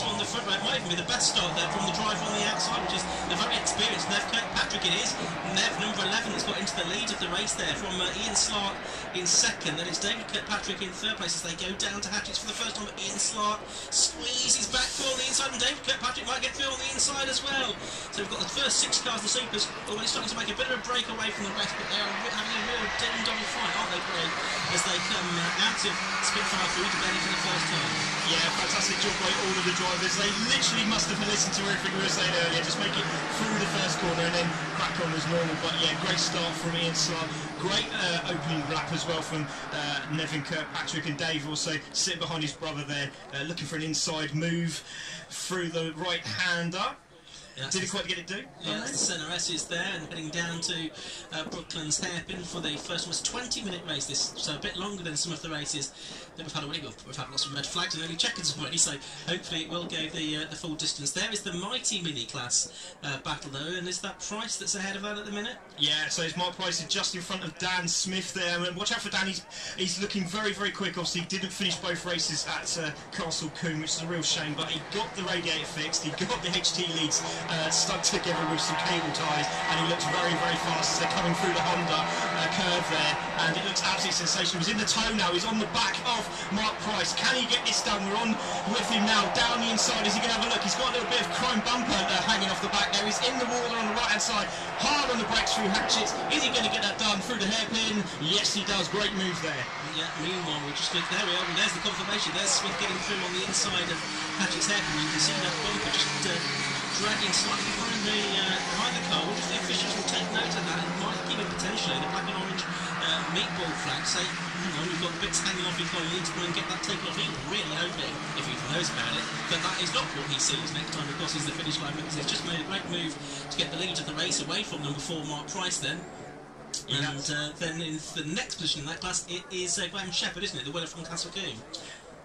on the front. It might even be the best start there from the driver on the outside, which is the very experienced Nev Kirkpatrick. It is Nev number 11 that's got into the lead of the race there from uh, Ian Slark in second. Then it's David Kirkpatrick in third place as they go down to Hatchets for the first time. Ian Slark squeezes back through on the inside, and David Kirkpatrick might get through on the inside as well. So we've got the first six cars, the Supers, already starting to make a bit of a break away from the rest, but they are having a real ding-dong fight, aren't they, as they come uh, out of Spitfire through to Benny for the first time. Yeah, fantastic job by all of the drivers. They literally must have listened to everything we were saying earlier. Just make it through the first corner and then crack on as normal. But yeah, great start from Ian Slark. Great uh, opening lap as well from uh, Nevin Kirkpatrick and Dave also sitting behind his brother there, uh, looking for an inside move through the right hander. Yeah, Did he quite get it do? Yeah, that's the centre S is there and heading down to uh, Brooklands hairpin for the first. It's 20 minute race this, so a bit longer than some of the races that we've had a We've, we've had lots of red flags and early checkers already, so hopefully it will go the uh, the full distance. There is the mighty mini class uh, battle though, and is that Price that's ahead of that at the minute? Yeah, so it's Mark Price just in front of Dan Smith there. And watch out for Dan, he's, he's looking very, very quick. Obviously, he didn't finish both races at uh, Castle Combe, which is a real shame, but he got the radiator fixed, he got the HT leads uh, stuck together with some cable ties, and he looks very, very fast as they're coming through the Honda uh, curve there. And it looks absolutely sensational. He's in the toe now, he's on the back of Mark Price. Can he get this done? We're on with him now, down the inside. Is he going to have a look? He's got a little bit of chrome bumper uh, hanging off the back there. He's in the water on the right hand side, hard on the brakes through hatchets. Is he going to get that done through the hairpin? Yes, he does. Great move there. Yeah, meanwhile, we're just going, there we are, and there's the confirmation. There's Smith getting through on the inside of Hatchett's hairpin. You can see that bumper just uh, dragging slightly behind the uh, behind the car. If the officials will take note of that? It might give it potentially the black and orange meatball flag. Say, hang on, we've got bits hanging off his car. You need to go and get that taken off. He's really hoping, if he knows about it, that that is not what he sees next time he crosses the finish line because he's just made a great move to get the lead of the race away from number four, Mark Price. Then. And uh, then in the next position in that class, it is uh, Graham Shepherd, isn't it? The winner from Castle Combe.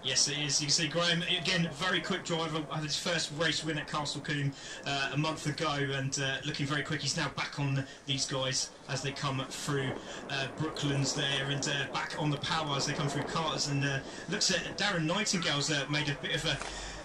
Yes, it is. You can see Graham again, very quick driver. Had his first race win at Castle Combe uh, a month ago, and uh, looking very quick. He's now back on these guys as they come through uh, Brooklands there, and uh, back on the power as they come through Carters. And uh, looks at Darren Nightingale's uh, made a bit of a a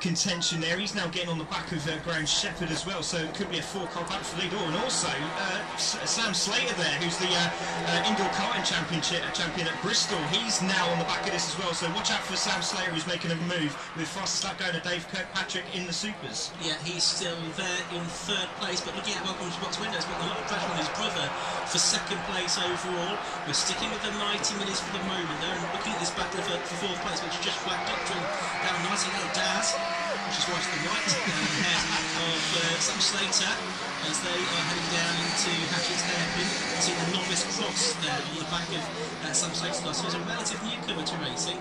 contention there. He's now getting on the back of uh, Graham Shepherd as well, so it could be a four-car battle for lead. And also uh, Sam Slater there, who's the uh, uh, indoor karting championship champion at Bristol. He's now on the back of this as well. So watch out for Sam Slater, who's making a move with fastest lap going to Dave Kirkpatrick in the supers. Yeah, he's still there in third place, but looking at to Box Windows, got a lot of pressure on his brother for second place overall. We're sticking with the Mighty Minis for the moment there, and looking at this battle for, for fourth place, which is just flagged up to down nicely now, Daz, which is right to the uh, ahead of uh, Sam Slater as they are heading down into Hatchett's hairpin. You see the novice cross there on the back of uh, Sam Slater's. So he's a relative newcomer to racing,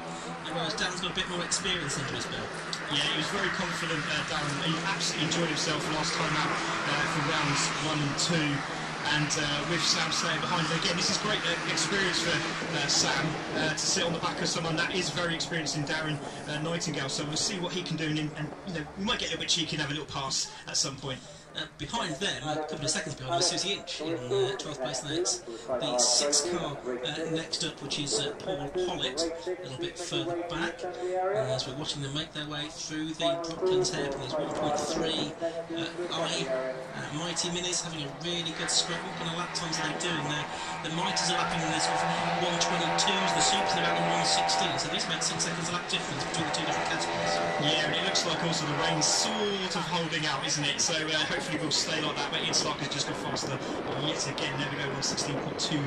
whereas Dan's got a bit more experience under his belt. Yeah, he was very confident, uh. He absolutely enjoyed himself last time out uh, for rounds one and two. And uh, with Sam Slater behind him, again, this is great uh, experience for uh, Sam uh, to sit on the back of someone that is very experienced in Darren uh, Nightingale. So we'll see what he can do, and, and you know, we might get a little bit cheeky and have a little pass at some point. Uh, behind them, a couple of seconds behind, is Susie Inch in uh, 12th place. That's the six car uh, next up, which is uh, Paul Pollitt, a little bit further back. As we're watching them make their way through the Brooklands hairpin, there's 1.3 uh, I. Uh, Mighty Minis having a really good scrap. What kind of lap times are they doing? They're, the Mighties are lapping in this sort of 122s, the Supers are about in 116, so this makes six seconds lap difference between the two. Yeah, and it looks like also the rain's sort of holding out, isn't it? So uh, hopefully we'll stay like that. But Ian has just got faster yet again. There we go, 116.2.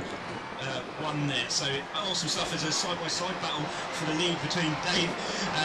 Uh, one there, so awesome stuff. There's a side-by-side battle for the lead between Dave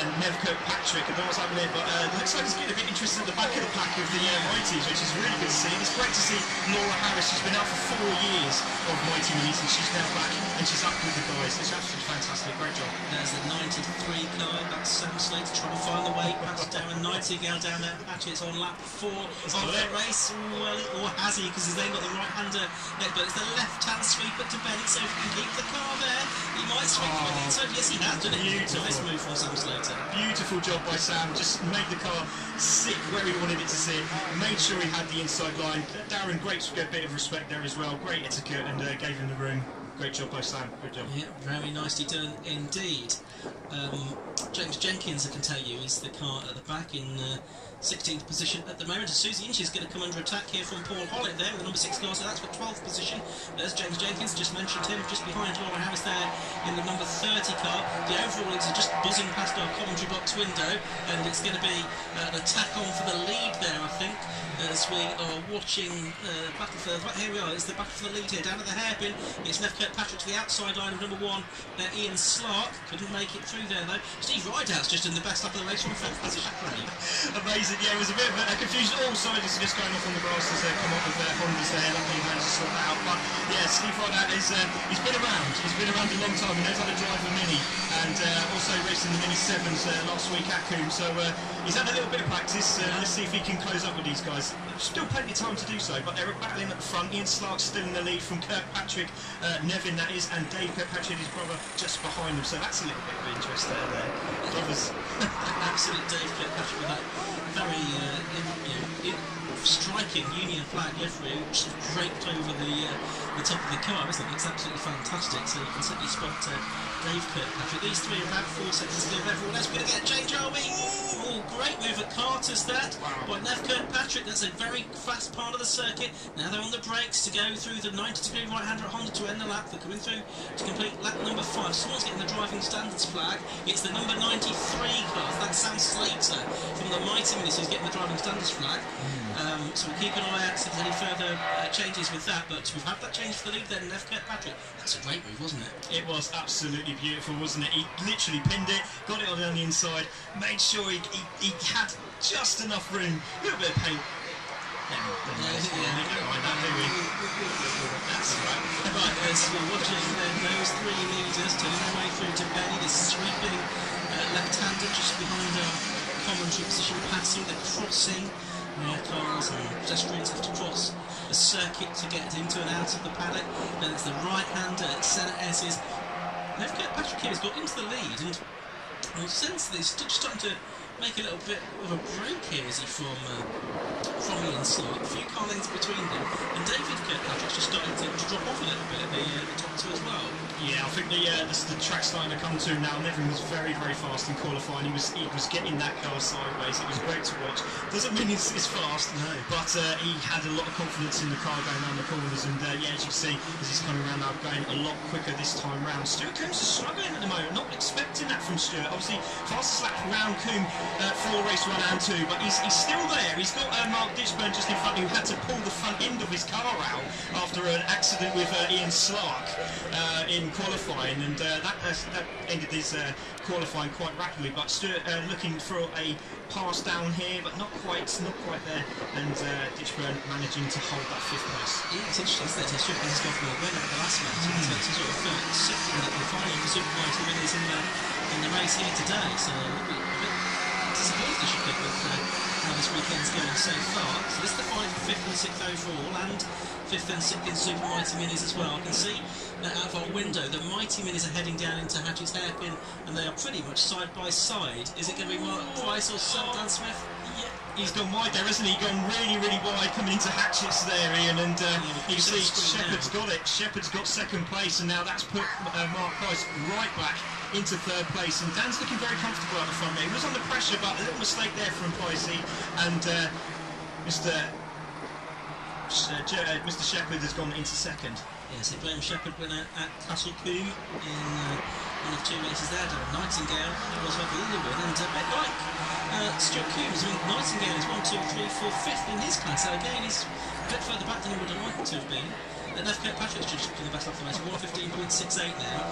and Nev Kirkpatrick. I don't know what's happening there, but uh, looks like it's getting a bit interesting at the back of the pack of the uh, Mighties, which is really good to see. It's great to see Laura Harris. She's been out for four years of Mighty Minis, and she's now back and she's up with the guys. It's absolutely fantastic. Great job. There's the 93 car, that's Sam Slater trying to find the way past Darren Nightingale down there. Hatchett's on lap four of the race. Well, or has he? Because he's then got the right hander neck, but it's the left hand sweeper to Bennett, so if he can keep the car there, he might swing from the inside. Yes, he has done it. Beautiful. Nice move from Sam Slater. Beautiful job by Sam. Just made the car sit where he wanted it to sit. Made sure he had the inside line. Darren, great bit of respect there as well. Great etiquette and uh, gave him the room. Great job, by Sam. Good job. Yeah, very nicely done indeed. Um, James Jenkins, I can tell you, is the car at the back in uh, 16th position at the moment. Susie Inch is going to come under attack here from Paul Hollett there the number 6 car, so that's for 12th position. There's James Jenkins, just mentioned him, just behind Laura Harris there in the number 30 car. The overall is just buzzing past our commentary box window, and it's going to be uh, an attack on for the lead there, I think, as we are watching uh, battle for. the... Here we are, it's the battle for the lead here, down at the hairpin. It's Nev Kirkpatrick to the outside line of number one. Uh, Ian Slark couldn't make it through there though. Steve Rideout's just in the best lap of the race from fourth position. Amazing, yeah, it was a bit of a, a confusion. All sides just going off on the grass as they come up with their Hondas there. Luckily, he managed to sort that out. But yeah, Steve Rideout is uh, he's been around. He's been around a long time. He knows how to drive a Mini, and uh, also racing the Mini Sevens uh, last week at Combe. So uh, he's had a little bit of practice. Uh, let's see if he can close up with these guys. Still plenty of time to do so, but they're battling at the front. Ian Slark's still in the lead from Kirkpatrick, uh, Nevin that is, and Dave Kirkpatrick, his brother, just behind them. So that's a little bit of interest there. there. Brothers. Absolute Dave Kirkpatrick with that very uh, in, in striking Union flag livery, which draped over the the top of the car, isn't it? It's absolutely fantastic. So you can certainly spot uh, Dave Kirkpatrick. These three are about four seconds clear of everyone else. We're going to get a change, are we? Oh, great move at Carter's that. Wow. By Nev Kirkpatrick, that's a very fast part of the circuit. Now they're on the brakes to go through the 90 degree right hander at Honda to end the lap. They're coming through to complete lap number five. Someone's getting the driving standards flag. It's the number 93 car. That's Sam Slater from the Mighty Minis who's getting the driving standards flag. Um, so we'll keep an eye out if there's any further uh, changes with that. But we've had that change for the lead then, Nev Kirkpatrick. That's a great move, wasn't it? It was absolutely beautiful, wasn't it? He literally pinned it, got it on the inside, made sure he, he, he had just enough room, a little bit of paint. Never, never Yeah, mind, yeah. we don't mind that, do we? That's right. Right, as we're watching then those three leaders turning their way through to Benny, this sweeping uh, left-hander just behind our commentary position, passing the crossing. Where cars and pedestrians have to cross the circuit to get into and out of the paddock. Then it's the right-hander at Senna S's. Nev Kirkpatrick here has got into the lead and I sense that he's just starting to make a little bit of a break here, is he, from uh, from Ian Slark. A few car lengths between them, and David Kirkpatrick's just starting to, to drop off a little bit at the, uh, the top two as well. Yeah, I think the, uh, the the track's starting to come to now. Nevin was very very fast in qualifying. He was he was getting that car sideways. It was great to watch. Doesn't mean it's, fast, No. but uh, he had a lot of confidence in the car going around the corners. And uh, yeah, as you see, as he's coming around now, going a lot quicker this time round. Stuart Coombs is struggling at the moment. Not expecting that from Stuart. Obviously, fastest lap round Combe uh, for race one and two, but he's, he's still there. He's got uh, Mark Ditchburn just in front who had to pull the front end of his car out after an accident with uh, Ian Slark uh, in qualifying, and uh, that, has, that ended his uh, qualifying quite rapidly. But Stuart uh, looking for a pass down here, but not quite, not quite there, and uh, Ditchburn managing to hold that fifth place. Yeah, it's interesting, isn't it? He's just he's gone from a win at the last match mm. sort of uh, sitting at the final for Super Mighty Winners in the, in the race here today. So a bit, a bit disappointed, I should think, with uh, how this weekend's going so far. So this is the final fifth and sixth overall, and fifth and sixth in Super Mighty Minis as well. I can see that out of our window, the Mighty Minis are heading down into Hatchett's hairpin, and they are pretty much side by side. Is it going to be Mark Price or Sir Dan Smith? Yeah, he's gone wide there, hasn't he? Gone really, really wide, coming into Hatchett's there, Ian, and uh, Yeah, you can see it's on the screen Shepherd's got it. Shepherd's got second place, and now that's put uh, Mark Price right back into third place. And Dan's looking very comfortable at the front there. He was under pressure, but a little mistake there from Pricey, and uh, Mr. Uh, uh, Mr. Shepherd has gone into second. Yes, it Graham Shepherd winner at Castle Combe in uh, one of two races there. Darren Nightingale was over the win, and bit like uh, Stuart Coombs. I mean, Nightingale is one, two, three, four, fifth in his class. So again, he's a bit further back than he would have liked to have been. And Nev Kirkpatrick's just in the best lap of the race, 115.68 now.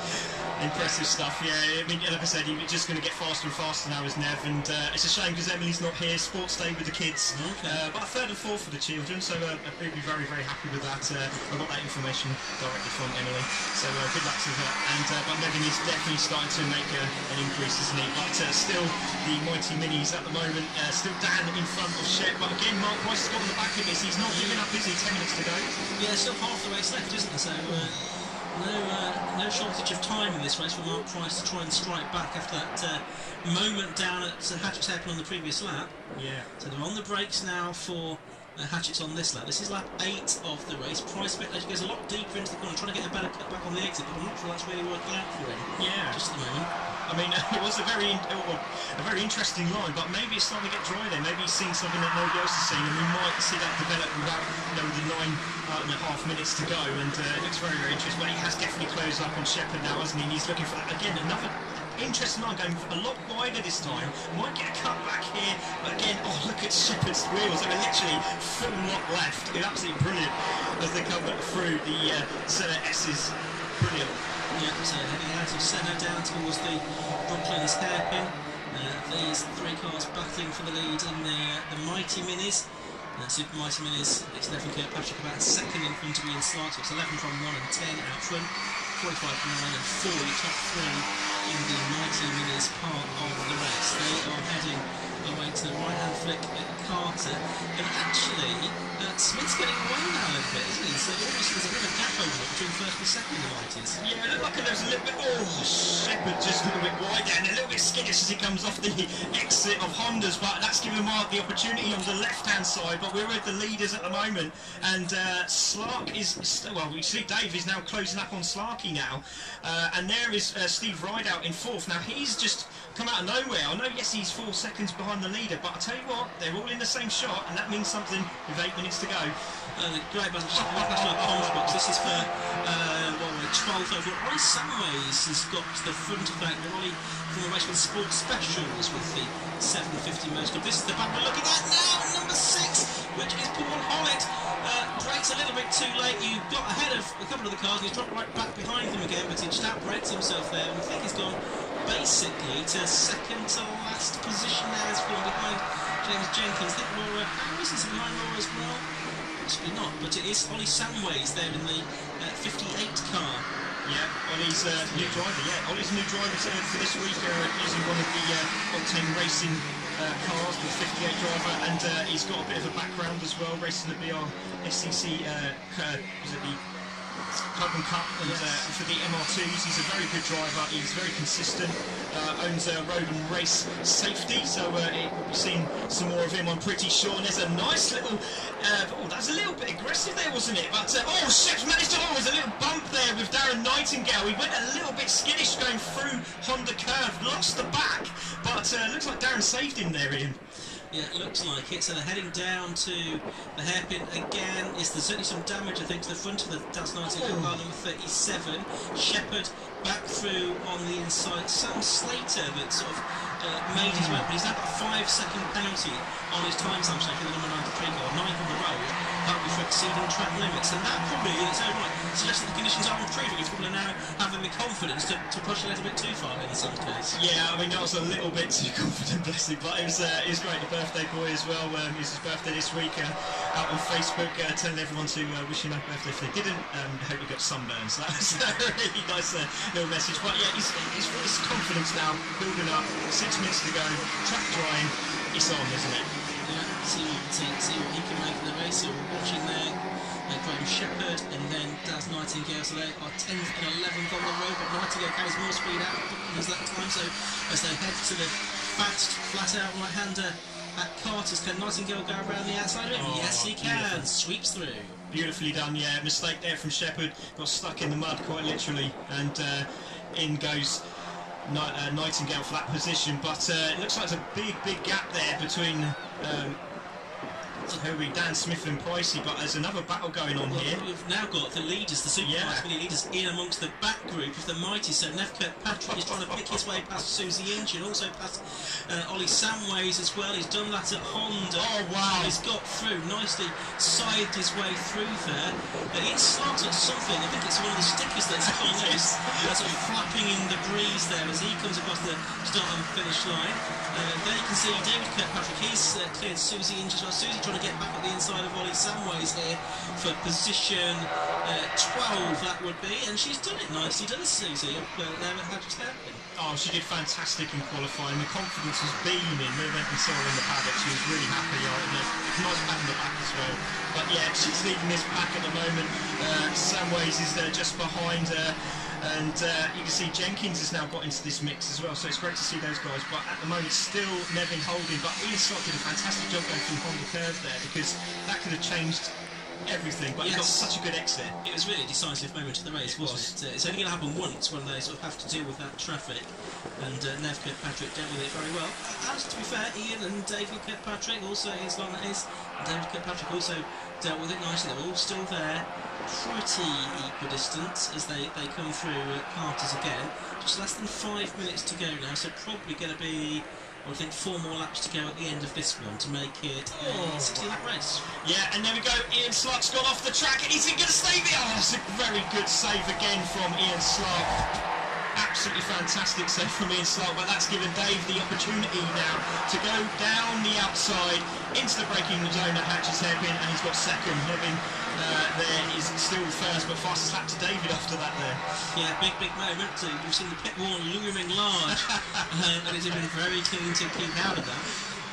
Impressive stuff, yeah. I mean, like I said, you're just going to get faster and faster now as Nev, and uh, it's a shame because Emily's not here. Sports day with the kids, Okay. uh, but a third and fourth for the children, so uh, we'll be very, very happy with that. Uh, I got that information directly from Emily, so uh, good luck to her. And uh, but Nevin is definitely starting to make a, an increase, isn't he? But uh, still, the mighty minis at the moment, uh, still Dan in front of Shep. But again, Mark Price has got on the back of this. He's not giving up, is he? Ten minutes to go. Yeah, still half the race left, isn't there? So uh, no, uh, no shortage of time in this race for Mark Price to try and strike back after that uh, moment down at uh, Hatchett's Hairpin on the previous lap. Yeah. So they're on the brakes now for uh, hatchets on this lap. This is lap 8 of the race. Price Bet goes a lot deeper into the corner, trying to get a better cut back on the exit, but I'm not sure that's really working out for him. Yeah. Just at the moment. I mean, it was a very a very interesting line, but maybe it's starting to get dry there. Maybe he's seeing something that nobody else is seeing, and we might see that develop without you know, the nine uh, and a half minutes to go. And uh, it looks very, very interesting. But he has definitely closed up on Shepherd now, hasn't he? And he's looking for that again. Another interesting line going a lot wider this time. Might get a cut back here, but again, oh look at Shepherd's wheels. Mean, literally full lock left. It's absolutely brilliant as they come through the uh, Senna S's. Brilliant. Yeah, so heading out of Senna down towards the Brooklands hairpin. Uh, these three cars battling for the lead in the, uh, the Mighty Minis. Uh, Super Mighty Minis, it's 11 Kirkpatrick about second in front of Ian Slark. It's 11 from 1 and 10 out front, 45 from 9 and 4, the top three in the Mighty Minis part of the race. They are heading away to the right hand flick at Carter. And actually, uh, Smith's getting away now a little bit, isn't he? So almost there's a bit of gap over between first and second in. Yeah, it looked like there's a little bit. Oh, Shepherd just a little bit wide and a little bit skittish as he comes off the exit of Hondas, but that's given Mark the opportunity on the left-hand side. But we're with the leaders at the moment, and uh, Slark is still. Well, we see Dave is now closing up on Slarky now, uh, and there is uh, Steve Rideout in fourth. Now he's just come out of nowhere. I know, yes, he's four seconds behind the leader, but I tell you what, they're all in the same shot, and that means something with eight minutes to go. Uh, great button just back to our comms box. This is for uh, we're 12th overall. Ollie Samways has got the front of that. Ollie from the Racing Sports Specials with the 750 most. of. This is the back we're looking at now, number six, which is Paul Hollett. Uh, brakes a little bit too late. You got ahead of a couple of the cars. He's dropped right back behind them again, but he just outbraked himself there. And I think he's gone basically to second to last position now. He's fallen behind James Jenkins. I think Laura Harris is behind Laura as well. Possibly not, but it is Ollie Samways there in the uh, 58 car. Yeah, Ollie's uh, new driver. Yeah, Ollie's new driver for this week, uh, using one of the uh, Octane Racing uh, cars, the 58 driver, and uh, he's got a bit of a background as well, racing the BR SCC. Was it the Carbon Cup and uh, for the MR2s. He's a very good driver. He's very consistent. Uh, owns a road and race safety, so uh, we'll be seeing some more of him. I'm pretty sure. And there's a nice little. Uh, oh, that's a little bit aggressive there, wasn't it? But uh, oh, Shep's managed to. Oh, there's a little bump there with Darren Nightingale. He went a little bit skittish going through Honda curve, lost the back, but uh, looks like Darren saved him there, Ian. Yeah, it looks like it. So they're heading down to the hairpin again. Is there's certainly some damage, I think, to the front of the Das 90 car number 37. Shepherd back through on the inside. Sam Slater that sort of uh, made his way, but he's now got a five second penalty on his time stamp check in the number 93 car, ninth on the road. Be for exceeding track limits, and that probably, in its own right, suggests that the conditions are improving. He's probably now having the confidence to, to push a little bit too far in some case. Yeah, I mean that was a little bit too confident, bless him. But it was, uh, it was great. The birthday boy as well. Um, it was his birthday this week. Uh, out on Facebook, uh, telling everyone to uh, wish him happy birthday if they didn't. Um, hope he got sunburned. So that was a really nice uh, little message. But yeah, he's, he's his confidence now building up. Six minutes to go. Track drying. It's on, isn't it? Yeah, see, see, see what he can make of the race. So we're watching there. Uh, Graham Shepherd and then Daz Nightingale. So they are 10th and 11th on the road, but Nightingale carries more speed out as that time. So as they head to the fast, flat out right hander at Carter's, can Nightingale go around the outside of it? Oh, yes, he can. beautiful. Sweeps through. Beautifully done, yeah. Mistake there from Shepherd. Got stuck in the mud quite literally, and uh, in goes uh, Nightingale for that position. But uh, it looks like there's a big, big gap there between um, who we, Dan Smith and Pricey. But there's another battle going on Well, here. we've now got the leaders, the Super Yeah. leaders, in amongst the back group of the mighty. So Nev Kirkpatrick is trying to pick his way past Susie Inch and also past uh, Ollie Samways as well. He's done that at Honda. Oh, wow. He's got through nicely, scythed his way through there. Uh, he's slotted something. I think it's one of the stickers that's on there. Yes. That's sort of flapping in the breeze there as he comes across the start and finish line. Uh, there you can see David Kirkpatrick. He's uh, cleared Susie Inch as well. Susie trying to get back at the inside of Ollie Samways here for position uh, 12, that would be. And she's done it nicely, doesn't Susie? Up uh, there at Hadge's Oh, she did fantastic in qualifying. The confidence was beaming. We went and saw her in the paddock. She was really happy. Oh, and nice pat in the back as well. But yeah, she's leading this pack at the moment. Uh, Samways is there just behind her. Uh, And uh, you can see Jenkins has now got into this mix as well, so it's great to see those guys. But at the moment, still Nevin holding. But Ian Slark did a fantastic job going through Honda Curve there because that could have changed everything, but yes. he got such a good exit. It was really a decisive moment of the race, it wasn't was. it? Uh, it's only going to happen once when they sort of have to deal with that traffic, and uh, Nev Kirkpatrick dealt with it very well. As to be fair, Ian and David Kirkpatrick, also his long that is, David Kirkpatrick also dealt with it nicely. They're all still there, pretty equidistant as they, they come through uh, Carter's again. Just less than five minutes to go now, so probably going to be I think four more laps to go at the end of this one to make it a oh. 60 lap race. Yeah, and there we go. Ian Slark's gone off the track and he's going to save it. Oh, that's a very good save again from Ian Slark. Absolutely fantastic save from Ian Slark, but that's given Dave the opportunity now to go down the outside into the breaking zone at Hatch's hairpin, and he's got second. Nevin uh, there is still first, but fastest lap to David after that there. Yeah, big, big moment. So you've seen the pit wall looming large, uh, and he's been very keen to keep out of that,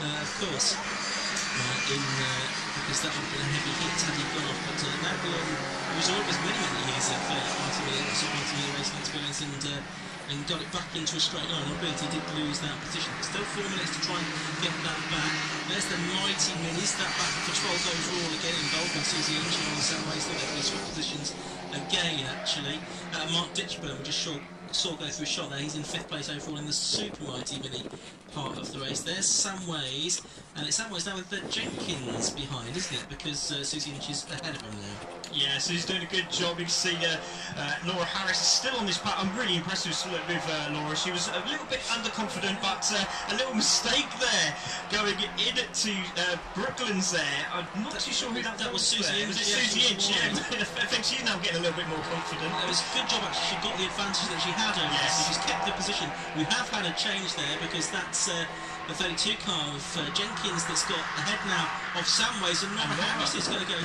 uh, of course. Uh, in uh, because that would have been a heavy hit had he gone off. But uh, that belonged, it was all of his many, many years of uh, multi-media racing experience, and and got it back into a straight line, albeit he did lose that position. Still four minutes to try and get that back. There's the mighty minis, that back for 12 overall again Susie Inchie on the same race, look at these positions again actually. Uh, Mark Ditchburn, just saw, saw go through a shot there, he's in fifth place overall in the super mighty mini part of the race. There's Samways, and it's Samways now with the Jenkins behind, isn't it? Because uh, Susie Inch is ahead of him now. Yeah, so he's doing a good job. You can see uh, uh, Laura Harris is still on this path. I'm really impressed with, with uh, Laura. She was a little bit underconfident, but uh, a little mistake there going into uh, Brooklands there. I'm not too sure who that, that was. Susie Inch. Was it yeah, Susie Inch? Yeah, I think she's now getting a little bit more confident. It was a good job actually. She got the advantage that she had over yes. She's kept the position. We have had a change there because that's uh, the 32 car of uh, Jenkins that's got ahead now of Samways and Robert Harris is going to go.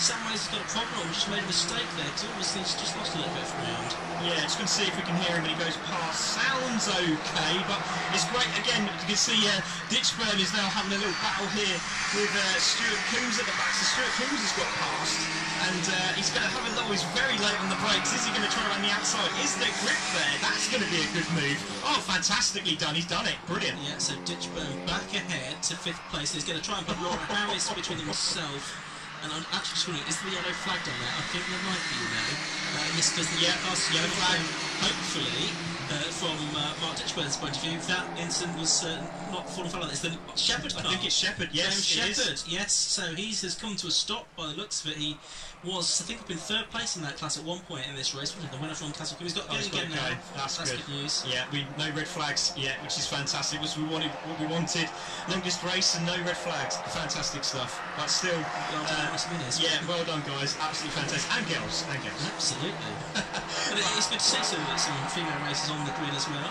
I wonder if Samways has got a problem, just made a mistake there because obviously he's just lost a little bit from round. Yeah, just going to see if we can hear him when he goes past. Sounds okay, but it's great. Again, you can see uh, Ditchburn is now having a little battle here with uh, Stuart Coombs at the back. So Stuart Coombs has got past and uh, he's going to have a low. He's very late on the brakes. Is he going to try around the outside? Is there grip there? That's going to be a good move. Oh, fantastically done. He's done it. Brilliant. Yeah, so Ditchburn back ahead to fifth place. He's going to try and put Laura Harris between himself and I'm actually just wondering, is the yellow flag down there? I think there might be, you know. Uh, yes, because the yeah, yellow flag. Hopefully, uh, from uh, Mark Ditchburn's point of view, that incident was uh, not falling foul of this. The Shepherd. I think it's Shepherd, yes. Shepherd, yes. So he has come to a stop by the looks of it. He was, I think, up in third place in that class at one point in this race. The winner from Castle He's got oh, again now. That's, That's good. good. news. Yeah, we no red flags yet, which is fantastic. Was we wanted what we wanted. Longest race and no red flags. Fantastic stuff. But still, well done, uh, yeah, well done, guys. Absolutely fantastic. And girls, and girls. Absolutely. but it's good to see some, some female races on the grid as well.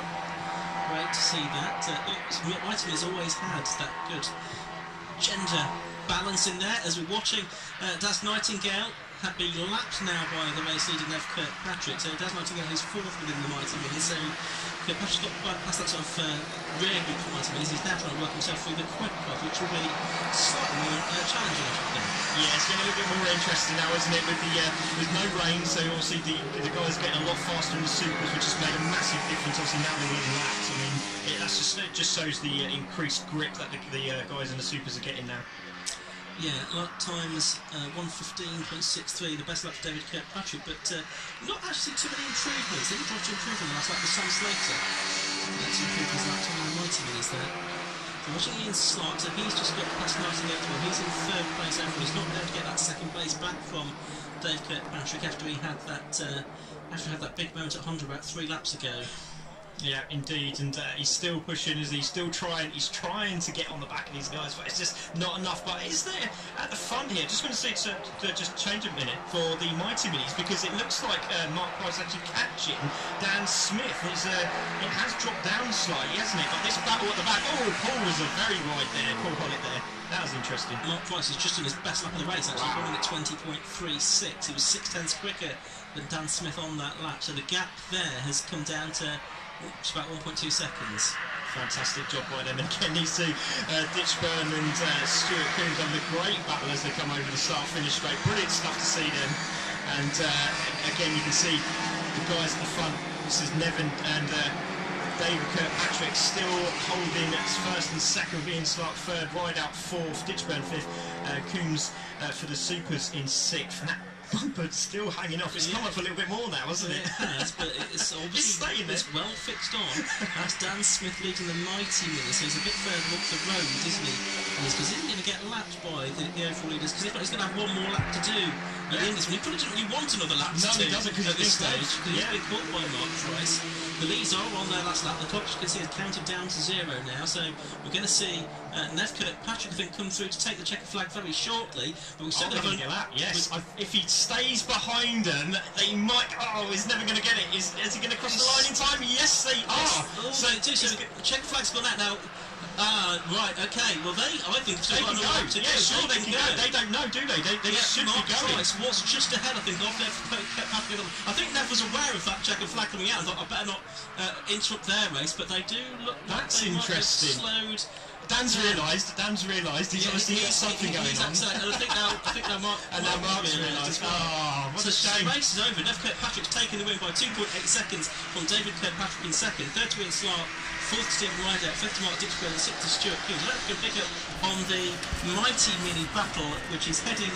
Great to see that. Uh, Whiting has always had that good gender balance in there as we're watching uh, Daz Nightingale have been lapped now by the race leader Nev Kirkpatrick. So Daz Nightingale is fourth within the mighty minis. So Kirkpatrick's got past that sort of uh, rear group for mighty minis. He's now trying to work himself through the quick club, which will be slightly more uh, challenging, I think. Yeah, it's getting a little bit more interesting now, isn't it? With the uh, with no rain, so obviously the the guys getting a lot faster in the supers, which has made a massive difference. Obviously now they're leading laps. I mean, it, that's just it just shows the uh, increased grip that the, the uh, guys in the supers are getting now. Yeah, lap times uh, 115.63, the best lap for David Kirkpatrick, but uh, not actually too many improvements. They didn't to improve in the last lap with Sam Slater. That's improved his lap time in the Mighty Minis there. So watching Ian Slark, he's just got past 98 well. He's in third place overall. He's not been able to get that second place back from Dave Kirkpatrick after he had that uh, after he had that big moment at Honda about three laps ago. Yeah, indeed, and uh, he's still pushing. Is he still trying? He's trying to get on the back of these guys, but it's just not enough. But is there at the front here? Just going to say to, to, just change a minute for the mighty minis because it looks like uh, Mark Price actually catching Dan Smith. It's, uh, it has dropped down slightly, hasn't it? But this battle at the back. Oh, Paul was a very wide there. Paul Hollett there. That was interesting. Mark Price is just in his best lap of the race, actually, wow. running at 20.36. He was six tenths quicker than Dan Smith on that lap, so the gap there has come down to it's about 1.2 seconds. Fantastic job by them. And these two, uh, Ditchburn and uh, Stuart Coombs, having a great battle as they come over the start finish straight. Brilliant stuff to see them. And uh, again, you can see the guys at the front. This is Nevin and uh, David Kirkpatrick still holding first and second, Ian Slark third, Rideout fourth, Ditchburn fifth, uh, Coombs uh, for the Supers in sixth. Bumper still hanging off. It's come up a little bit more now, hasn't it? It has, but it's obviously staying it's well fixed on. That's Dan Smith leading the mighty mini, so he's a bit further up the road, isn't he? Because he's going to get lapped by the, the overall leaders, because if not, he's going to have one more lap to do at the end of this one. He probably didn't really want another lap No, to he do doesn't, at this stage, because Yeah. he's been caught by Mark Price. The leads are on their last lap. The clock, you can see, is counted down to zero now, so we're going to see uh, Nev Kirkpatrick, I think, come through to take the checker flag very shortly, but we Oh, still have going to get that. Yes, I, if he stays behind them, they might. Oh, he's never going to get it. Is, is he going to cross the line in time? Yes, they are. Oh, so so, so the check flag's gone out now. Ah, right, okay. Well, they, I think, they can got go. to Yeah, go. sure they can go. They don't know, do they? They, they Yeah, should Mark be going. Price was just ahead, I think, of Nev I think Nev was aware of that checker flag coming out and thought, I better not uh, interrupt their race, but they do look like That's have interesting. slowed. Dan's realised. Dan's realised. He's Yeah, obviously got he's- something he- going he's on. upset, and I think now, I think now Mark, And now Mark's realised. Oh, what So a shame. the race is over. Nev Kirkpatrick's taken the win by 2.8 seconds from David Kirkpatrick in second. Third to Ian Slark. Fourth to Stephen Ryder. Fifth to Mark Ditchburn. Sixth to Stuart Hughes. Let's go pick up on the mighty mini battle, which is heading